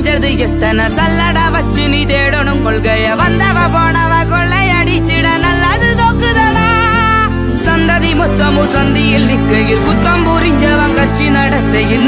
செஞ்சது எத்தனை சல்லட வச்சு நீ தேடணும் கொள்கைய? வந்தவ போனவ கொள்ளையடிச்சிட நல்லது தோக்குதடா. சந்ததி மொத்தமும் சந்தியில் நிக்கையில் குத்தம் புரிஞ்சவன் கட்சி நடத்தையில்